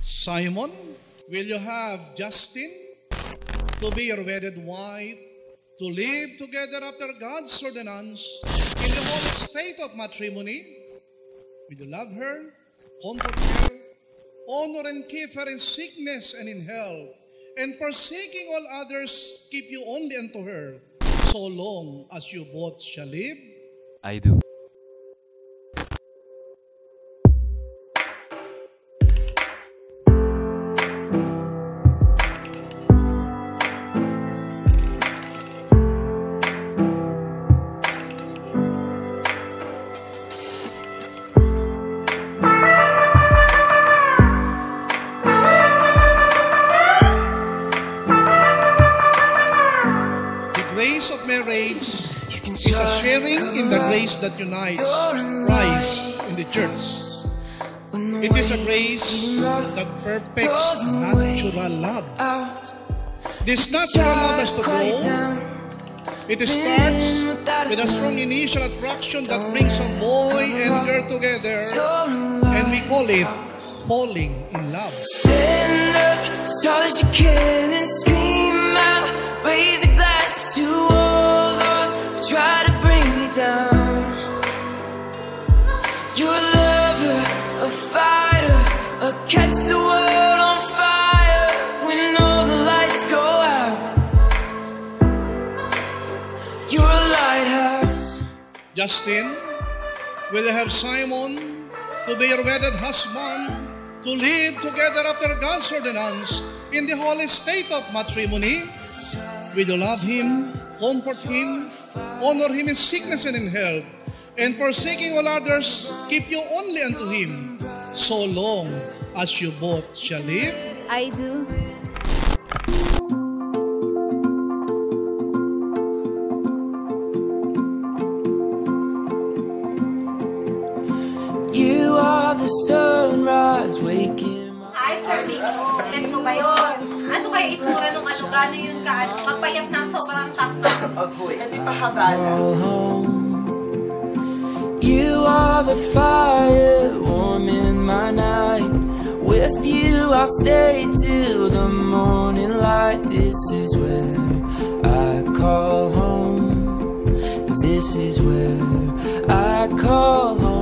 Simon, will you have Jastine to be your wedded wife, to live together after God's ordinance in the holy state of matrimony? Will you love her, comfort her, honor and keep her in sickness and in health, and forsaking all others, keep you only unto her, so long as you both shall live? I do. Is a sharing in the grace that unites Christ in the church. It is a grace that perfects natural love. This natural love has to grow. It starts with a strong initial attraction that brings a boy and girl together, and we call it falling in love. Justin, will have Simon to be your wedded husband, to live together after God's ordinance in the holy state of matrimony? Will you love him, comfort him, honor him in sickness and in health, and forsaking all others, keep you only unto him, so long as you both shall live? I do. You the sunrise waking my Hi, Sir Vic. Ulit ko ba yun? Ano kaya itsura nung ano? Gano'n yun ka? Ano, kapayat na sobrang takpan. call home. You are the fire warm in my night. With you, I'll stay till the morning light. This is where I call home. This is where I call home.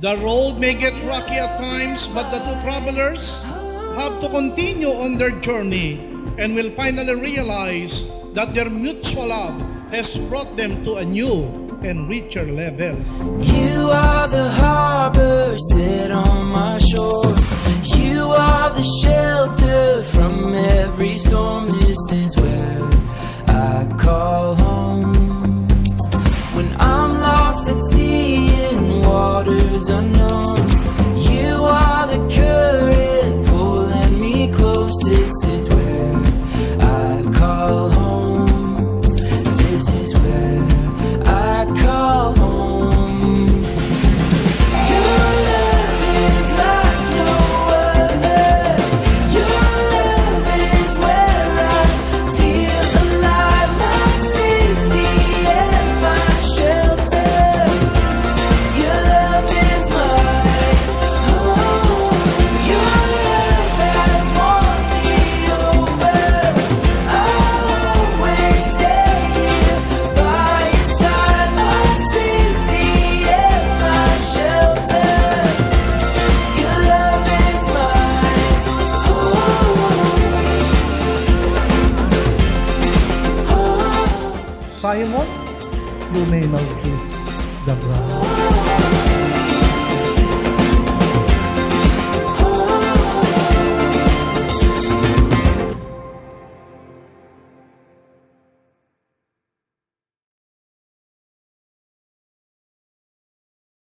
The road may get rocky at times, but the two travelers have to continue on their journey and will finally realize that their mutual love has brought them to a new and richer level. You are the harbor set on my shore. You are the shelter from every storm. This is me Simon, you may now kiss the bride.